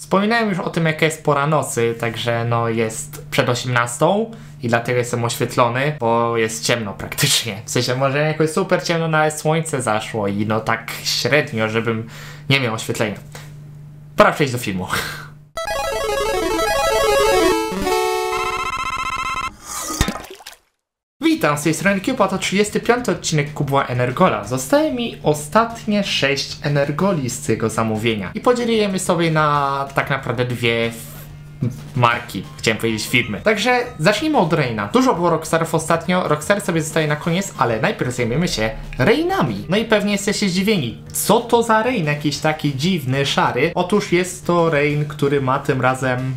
Wspominałem już o tym, jaka jest pora nocy, także no jest przed 18 i dlatego jestem oświetlony, bo jest ciemno praktycznie. W sensie może jakoś super ciemno, no ale słońce zaszło i no tak średnio, żebym nie miał oświetlenia. Pora przejść do filmu. Witam, z tej strony Kuba, to 35 odcinek Kubła Energola. Zostaje mi ostatnie 6 Energoli z tego zamówienia. I podzielimy sobie na tak naprawdę dwie marki, chciałem powiedzieć firmy. Także zacznijmy od Reina. Dużo było Rockstarów ostatnio, Rockstar sobie zostaje na koniec, ale najpierw zajmiemy się Reinami. No i pewnie jesteście zdziwieni. Co to za Rein? Jakiś taki dziwny, szary? Otóż jest to Rein, który ma tym razem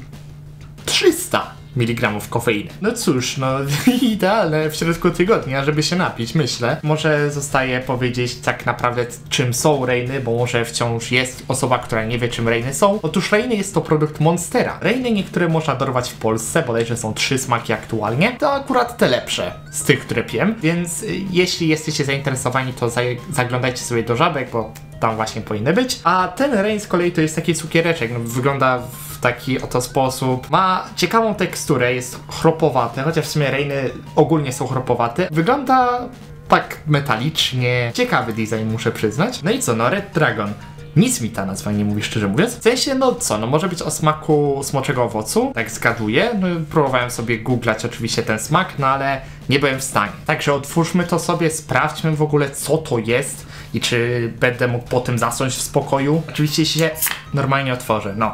300 mg kofeiny. No cóż, no idealne w środku tygodnia, żeby się napić, myślę. Może zostaje powiedzieć tak naprawdę czym są Reiny, bo może wciąż jest osoba, która nie wie czym Reiny są. Otóż Reiny jest to produkt Monstera. Reiny niektóre można dorwać w Polsce, bodajże są trzy smaki aktualnie. To akurat te lepsze z tych, które pijem, więc y, jeśli jesteście zainteresowani, to zaglądajcie sobie do żabek, bo tam właśnie powinny być. A ten Reign z kolei to jest taki cukiereczek, no, wygląda taki oto sposób. Ma ciekawą teksturę, jest chropowaty, chociaż w sumie Reigny ogólnie są chropowate. Wygląda tak metalicznie. Ciekawy design, muszę przyznać. No i co, no Red Dragon. Nic mi ta nazwa nie mówi, szczerze mówiąc. W sensie, no co, no może być o smaku smoczego owocu, tak zgaduję. No próbowałem sobie googlać oczywiście ten smak, no ale nie byłem w stanie. Także otwórzmy to sobie, sprawdźmy w ogóle co to jest i czy będę mógł potem zasnąć w spokoju. Oczywiście się normalnie otworzę, no.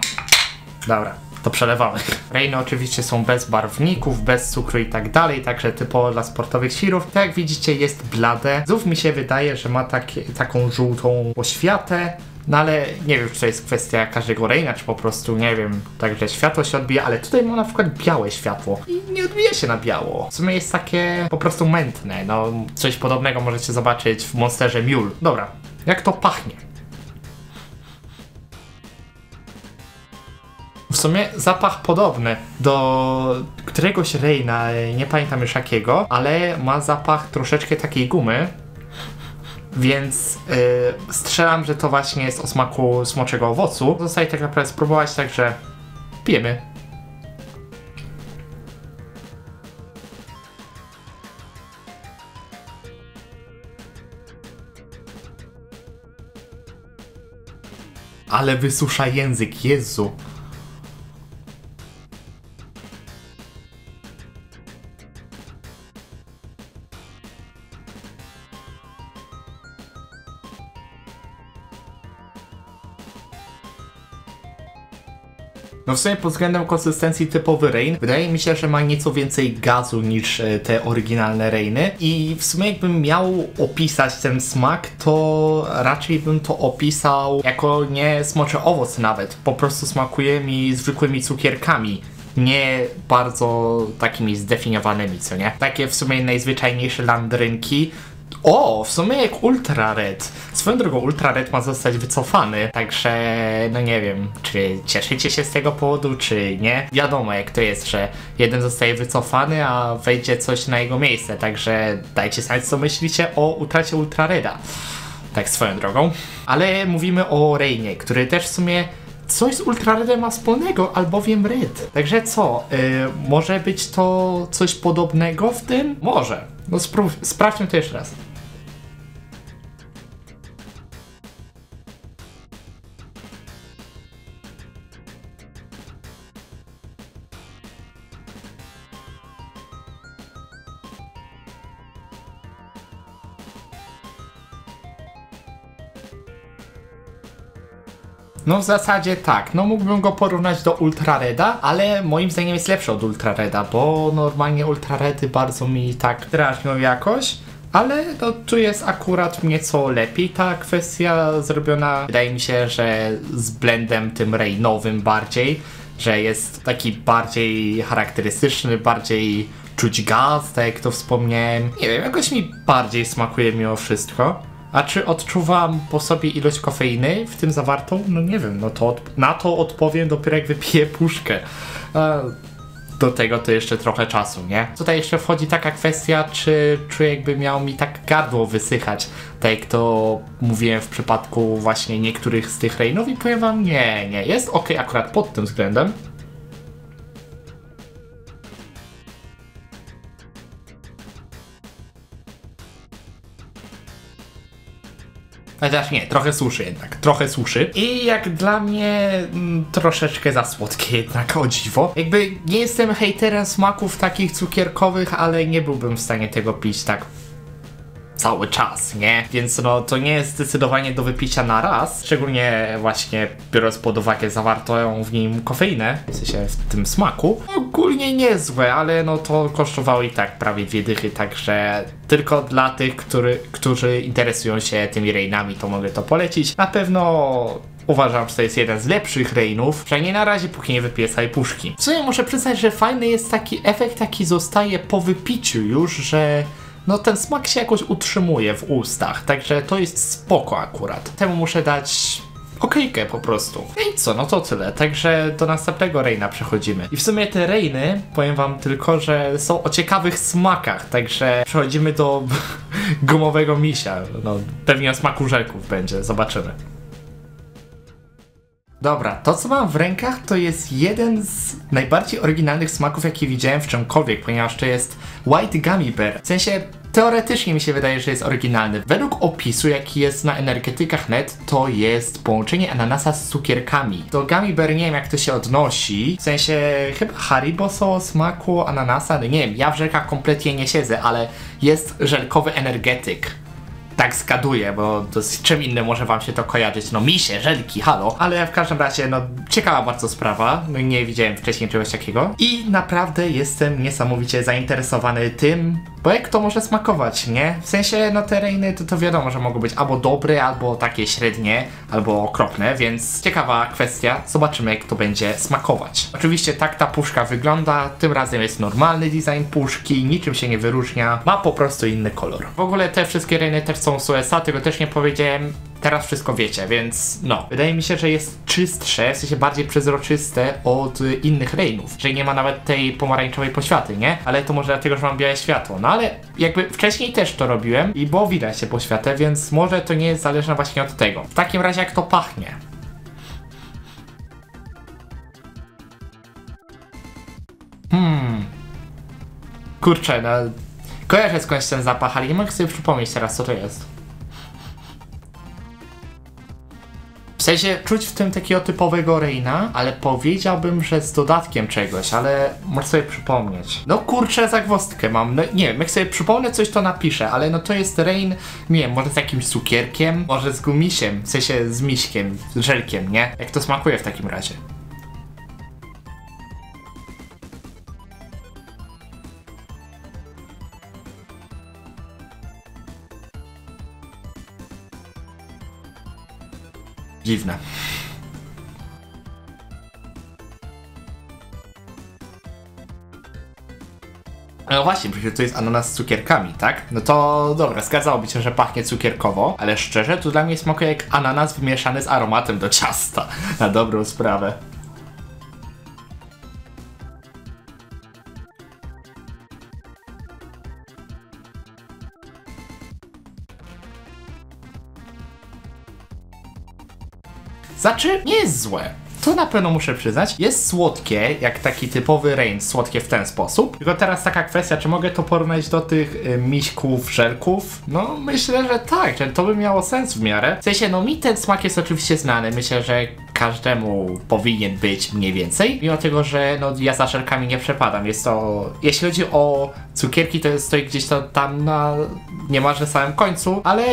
Dobra, to przelewamy. Reiny oczywiście są bez barwników, bez cukru i tak dalej, także typowo dla sportowych świrów. Tak jak widzicie jest blade. Znów mi się wydaje, że ma taką żółtą oświatę. No ale nie wiem, czy to jest kwestia każdego Reina, czy po prostu, nie wiem, także światło się odbija, ale tutaj ma na przykład białe światło i nie odbija się na biało. W sumie jest takie po prostu mętne, no coś podobnego możecie zobaczyć w Monsterze Mule. Dobra, jak to pachnie? Sumie zapach podobny do któregoś Reina, nie pamiętam już jakiego, ale ma zapach troszeczkę takiej gumy. Więc yy, strzelam, że to właśnie jest o smaku smoczego owocu. Zostaje tak naprawdę spróbować, także pijemy. Ale wysusza język, Jezu. No w sumie pod względem konsystencji typowy Rain wydaje mi się, że ma nieco więcej gazu niż e, te oryginalne Rainy i w sumie jakbym miał opisać ten smak, to raczej bym to opisał jako nie smoczy owoc nawet, po prostu smakuje mi zwykłymi cukierkami nie bardzo takimi zdefiniowanymi, co nie? Takie w sumie najzwyczajniejsze landrynki. O, w sumie jak Ultra Red. Swoją drogą Ultra Red ma zostać wycofany, także no nie wiem, czy cieszycie się z tego powodu, czy nie. Wiadomo jak to jest, że jeden zostaje wycofany, a wejdzie coś na jego miejsce, także dajcie znać co myślicie o utracie Ultra Reda. Tak swoją drogą. Ale mówimy o Rainie, który też w sumie coś z Ultra Redem ma wspólnego, albowiem Red. Także co, y, może być to coś podobnego w tym? Może. No sprawdźmy to jeszcze raz. No w zasadzie tak, no mógłbym go porównać do Ultra Reda, ale moim zdaniem jest lepszy od Ultra Reda, bo normalnie Ultra Redy bardzo mi tak drażnią jakoś. Ale no, tu jest akurat nieco lepiej ta kwestia zrobiona. Wydaje mi się, że z blendem tym Rainowym bardziej, że jest taki bardziej charakterystyczny, bardziej czuć gaz, tak jak to wspomniałem. Nie wiem, jakoś mi bardziej smakuje mimo wszystko. A czy odczuwam po sobie ilość kofeiny w tym zawartą? No nie wiem, no to na to odpowiem dopiero jak wypiję puszkę. E, do tego to jeszcze trochę czasu, nie? Tutaj jeszcze wchodzi taka kwestia, czy czuję jakby miał mi tak gardło wysychać, tak jak to mówiłem w przypadku właśnie niektórych z tych rainów i powiem wam, nie, nie, jest ok akurat pod tym względem. Chociaż nie, trochę suszy jednak, trochę suszy. I jak dla mnie mm, troszeczkę za słodkie jednak, o dziwo. Jakby nie jestem hejterem smaków takich cukierkowych, ale nie byłbym w stanie tego pić tak cały czas, nie? Więc no to nie jest zdecydowanie do wypicia na raz, szczególnie właśnie biorąc pod uwagę zawartą w nim kofeinę, w sensie w tym smaku. Ogólnie niezłe, ale no to kosztowało i tak prawie dwie dychy, także tylko dla tych, który, którzy interesują się tymi rejnami, to mogę to polecić. Na pewno Uważam, że to jest jeden z lepszych Rainów, przynajmniej na razie póki nie wypiję całej puszki. W sumie muszę przyznać, że fajny jest taki efekt, jaki zostaje po wypiciu już, że no ten smak się jakoś utrzymuje w ustach, także to jest spoko akurat. Temu muszę dać okejkę po prostu. No I co, no to tyle. Także do następnego Reina przechodzimy. I w sumie te Reiny, powiem wam tylko, że są o ciekawych smakach, także przechodzimy do gumowego misia. No, pewnie o smaku żelków będzie, zobaczymy. Dobra, to co mam w rękach to jest jeden z najbardziej oryginalnych smaków, jaki widziałem w czymkolwiek, ponieważ to jest White Gummy Bear. W sensie teoretycznie mi się wydaje, że jest oryginalny. Według opisu, jaki jest na energetykach net, to jest połączenie ananasa z cukierkami. Do Gummy Bear nie wiem jak to się odnosi, w sensie chyba Haribo są smaku ananasa, nie wiem, ja w żelkach kompletnie nie siedzę, ale jest żelkowy energetyk tak zgaduję, bo to z czym innym może wam się to kojarzyć. No misie, żelki, halo. Ale w każdym razie, no ciekawa bardzo sprawa. No, nie widziałem wcześniej czegoś takiego. I naprawdę jestem niesamowicie zainteresowany tym, bo jak to może smakować, nie? W sensie, no te rejny to, to wiadomo, że mogą być albo dobre, albo takie średnie, albo okropne, więc ciekawa kwestia. Zobaczymy, jak to będzie smakować. Oczywiście tak ta puszka wygląda. Tym razem jest normalny design puszki, niczym się nie wyróżnia. Ma po prostu inny kolor. W ogóle te wszystkie rejny też są z USA, tego też nie powiedziałem teraz wszystko wiecie, więc no. Wydaje mi się, że jest czystsze, w sensie bardziej przezroczyste od innych Rainów, że nie ma nawet tej pomarańczowej poświaty, nie? Ale to może dlatego, że mam białe światło. No ale jakby wcześniej też to robiłem i było widać się poświatę, więc może to nie jest zależne właśnie od tego. W takim razie jak to pachnie? Hmm. Kurczę, no... Kojarzę skądś ten zapach, ale nie mogę sobie przypomnieć teraz, co to jest. W sensie czuć w tym takiego typowego Reina, ale powiedziałbym, że z dodatkiem czegoś, ale muszę sobie przypomnieć. No kurczę, zagwostkę mam. No, nie wiem, jak sobie przypomnę coś, to napiszę, ale no to jest Rein, nie wiem, może z jakimś cukierkiem, może z gumisiem, w sensie z miśkiem, z żelkiem, nie? Jak to smakuje w takim razie? Dziwne. No właśnie, przecież to jest ananas z cukierkami, tak? No to dobra, zgadzałoby się, że pachnie cukierkowo, ale szczerze, to dla mnie smakuje jak ananas wymieszany z aromatem do ciasta. Na dobrą sprawę. Znaczy, nie jest złe. To na pewno muszę przyznać. Jest słodkie, jak taki typowy rain, słodkie w ten sposób. Tylko teraz taka kwestia, czy mogę to porównać do tych y, miśków, żelków? No, myślę, że tak, że to by miało sens w miarę. W sensie, no mi ten smak jest oczywiście znany. Myślę, że każdemu powinien być mniej więcej. Mimo tego, że no, ja za żelkami nie przepadam. Jest to, jeśli chodzi o cukierki, to jest stoi gdzieś to tam na niemalże samym końcu, ale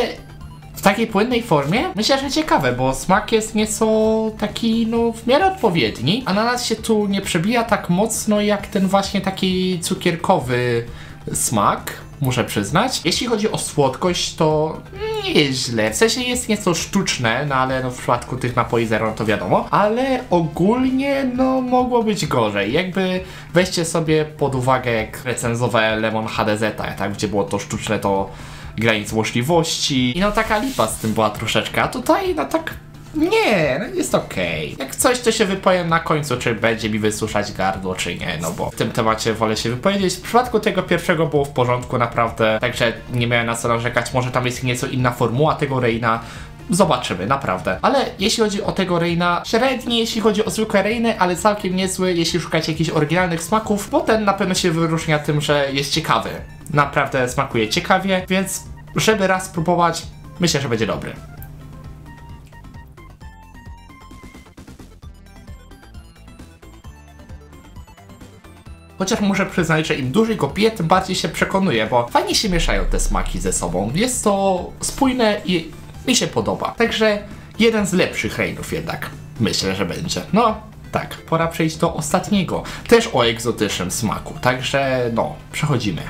w takiej płynnej formie? Myślę, że ciekawe, bo smak jest nieco taki, no, w miarę odpowiedni. Ananas się tu nie przebija tak mocno jak ten właśnie taki cukierkowy smak, muszę przyznać. Jeśli chodzi o słodkość, to nie jest źle. W sensie jest nieco sztuczne, no ale no w przypadku tych napoi zero no to wiadomo. Ale ogólnie, no mogło być gorzej. Jakby weźcie sobie pod uwagę, jak recenzowe Lemon HDZ, tak, gdzie było to sztuczne, to granic możliwości. I no taka lipa z tym była troszeczkę, a tutaj no tak Nie, no jest okej. Jak coś, to się wypowiem na końcu, czy będzie mi wysuszać gardło, czy nie, no bo w tym temacie wolę się wypowiedzieć. W przypadku tego pierwszego było w porządku, naprawdę, także nie miałem na co narzekać. Może tam jest nieco inna formuła tego Reina. Zobaczymy, naprawdę. Ale jeśli chodzi o tego Reina, średni jeśli chodzi o zwykłe Reiny, ale całkiem niezły, jeśli szukacie jakichś oryginalnych smaków, bo ten na pewno się wyróżnia tym, że jest ciekawy. Naprawdę smakuje ciekawie, więc żeby raz spróbować, myślę, że będzie dobry. Chociaż muszę przyznać, że im dłużej go piję, tym bardziej się przekonuję, bo fajnie się mieszają te smaki ze sobą. Jest to spójne i mi się podoba. Także jeden z lepszych Reinów jednak. Myślę, że będzie. No, tak. Pora przejść do ostatniego. Też o egzotycznym smaku. Także no, przechodzimy.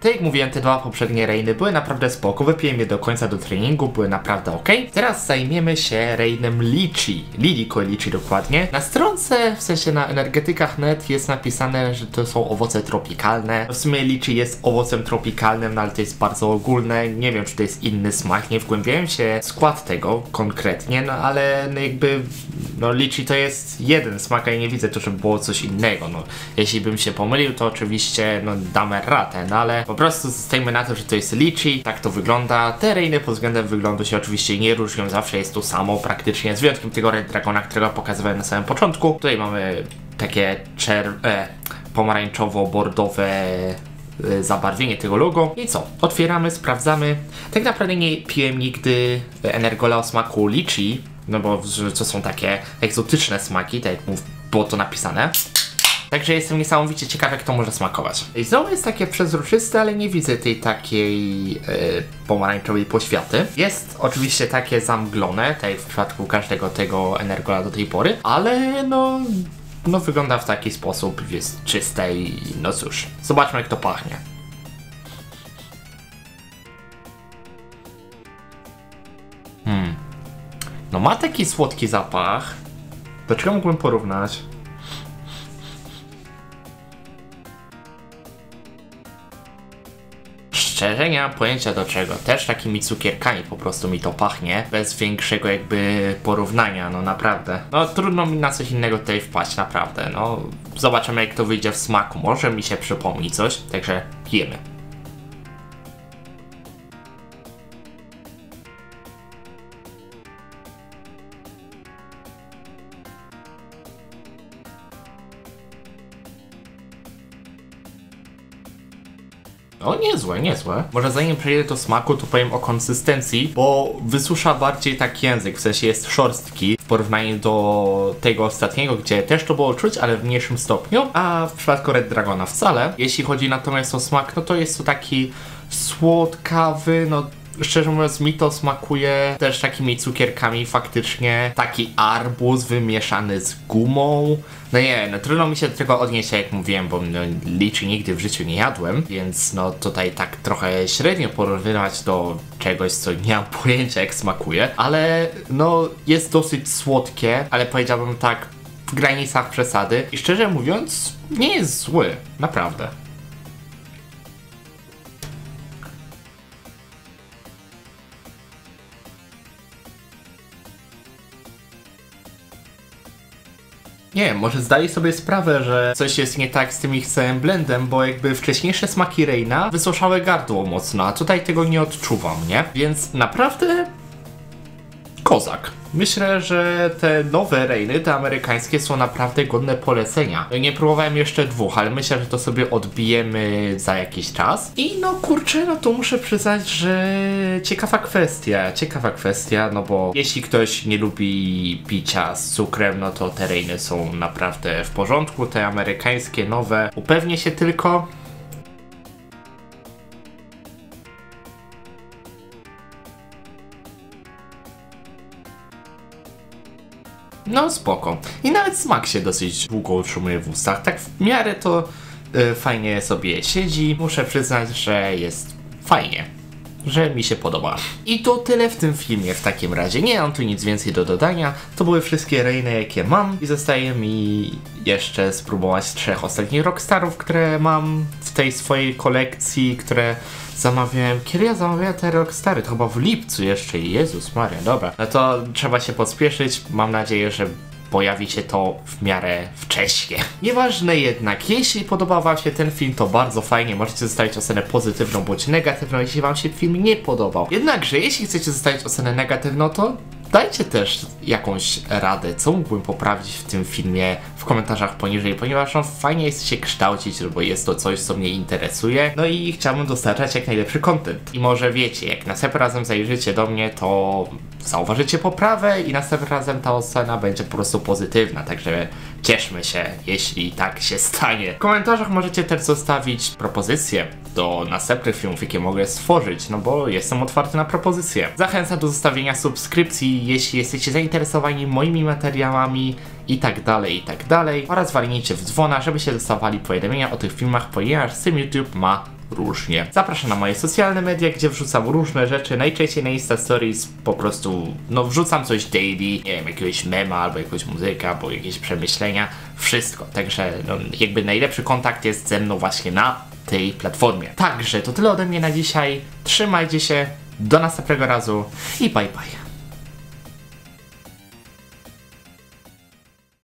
Tak jak mówiłem, te dwa poprzednie Reiny były naprawdę spoko, wypiłem je do końca do treningu, były naprawdę ok. Teraz zajmiemy się Reinem Lichi, Liliko Lichi dokładnie. Na stronce, w sensie na energetykach.net jest napisane, że to są owoce tropikalne. W sumie Lichi jest owocem tropikalnym, no ale to jest bardzo ogólne, nie wiem czy to jest inny smak, nie wgłębiałem się w skład tego konkretnie, no ale no jakby, no Lichi to jest jeden smak, a ja nie widzę tu, żeby było coś innego, no. Jeśli bym się pomylił, to oczywiście, no damy ratę, no ale po prostu zostajmy na to, że to jest lichi, tak to wygląda. Te rejny pod względem wyglądu się oczywiście nie różnią, zawsze jest to samo praktycznie, z wyjątkiem tego Red Dragona, którego pokazywałem na samym początku. Tutaj mamy takie czer... E, pomarańczowo-bordowe e, zabarwienie tego logo. I co? Otwieramy, sprawdzamy. Tak naprawdę nie piłem nigdy Energola o smaku lichi, no bo to są takie egzotyczne smaki, tak jak było to napisane. Także jestem niesamowicie ciekaw, jak to może smakować. I znowu jest takie przezroczyste, ale nie widzę tej takiej yy, pomarańczowej poświaty. Jest oczywiście takie zamglone, tak jak w przypadku każdego tego energola do tej pory, ale no no wygląda w taki sposób, jest czyste i no cóż, zobaczmy jak to pachnie. Hmm. No ma taki słodki zapach. Do czego mógłbym porównać? Mam pojęcia do czego. Też takimi cukierkami po prostu mi to pachnie. Bez większego jakby porównania, no naprawdę. No trudno mi na coś innego tutaj wpaść, naprawdę. No zobaczymy jak to wyjdzie w smaku. Może mi się przypomni coś, także pijemy. O, niezłe, niezłe. Może zanim przejdę do smaku, to powiem o konsystencji, bo wysusza bardziej tak język, w sensie jest szorstki w porównaniu do tego ostatniego, gdzie też to było czuć, ale w mniejszym stopniu, a w przypadku Red Dragona wcale. Jeśli chodzi natomiast o smak, no to jest to taki słodkawy, no szczerze mówiąc mi to smakuje też takimi cukierkami faktycznie. Taki arbuz wymieszany z gumą. No nie, no trudno mi się do tego odnieść, jak mówiłem, bo no, liczy nigdy w życiu nie jadłem, więc no tutaj tak trochę średnio porównywać do czegoś, co nie mam pojęcia jak smakuje, ale no jest dosyć słodkie, ale powiedziałbym tak w granicach przesady i szczerze mówiąc nie jest zły, naprawdę. Nie może zdaję sobie sprawę, że coś jest nie tak z tym ich całym blendem, bo jakby wcześniejsze smaki Reina wysuszały gardło mocno, a tutaj tego nie odczuwam, nie? Więc naprawdę kozak. Myślę, że te nowe Reiny, te amerykańskie są naprawdę godne polecenia. Nie próbowałem jeszcze dwóch, ale myślę, że to sobie odbijemy za jakiś czas. I no kurczę, no to muszę przyznać, że ciekawa kwestia, ciekawa kwestia, no bo jeśli ktoś nie lubi picia z cukrem, no to te Reiny są naprawdę w porządku. Te amerykańskie, nowe, upewnię się tylko, No spoko. I nawet smak się dosyć długo utrzymuje w ustach. Tak w miarę to y, fajnie sobie siedzi. Muszę przyznać, że jest fajnie. Że mi się podoba. I to tyle w tym filmie w takim razie. Nie mam tu nic więcej do dodania. To były wszystkie rejny, jakie mam i zostaje mi jeszcze spróbować trzech ostatnich Rockstarów, które mam w tej swojej kolekcji, które zamawiałem. Kiedy ja zamawiałem te Rockstary? To chyba w lipcu jeszcze. Jezus Maria, dobra. No to trzeba się pospieszyć. Mam nadzieję, że pojawi się to w miarę wcześnie. Nieważne jednak, jeśli podobał Wam się ten film, to bardzo fajnie, możecie zostawić ocenę pozytywną bądź negatywną, jeśli Wam się film nie podobał. Jednakże, jeśli chcecie zostawić ocenę negatywną, to dajcie też jakąś radę, co mógłbym poprawić w tym filmie w komentarzach poniżej, ponieważ no, fajnie jest się kształcić, bo jest to coś, co mnie interesuje. No i chciałbym dostarczać jak najlepszy content. I może wiecie, jak następnym razem zajrzycie do mnie, to zauważycie poprawę i następnym razem ta ocena będzie po prostu pozytywna, także cieszmy się, jeśli tak się stanie. W komentarzach możecie też zostawić propozycje do następnych filmów, jakie mogę stworzyć, no bo jestem otwarty na propozycje. Zachęcam do zostawienia subskrypcji, jeśli jesteście zainteresowani moimi materiałami i tak dalej, i tak dalej oraz walnijcie w dzwona, żebyście dostawali powiadomienia o tych filmach, ponieważ z tym YouTube ma różnie. Zapraszam na moje socjalne media, gdzie wrzucam różne rzeczy, najczęściej na Insta Stories po prostu, no wrzucam coś daily, nie wiem, jakiegoś mema, albo jakąś muzykę, albo jakieś przemyślenia, wszystko. Także no, jakby najlepszy kontakt jest ze mną właśnie na tej platformie. Także to tyle ode mnie na dzisiaj, trzymajcie się, do następnego razu i bye bye.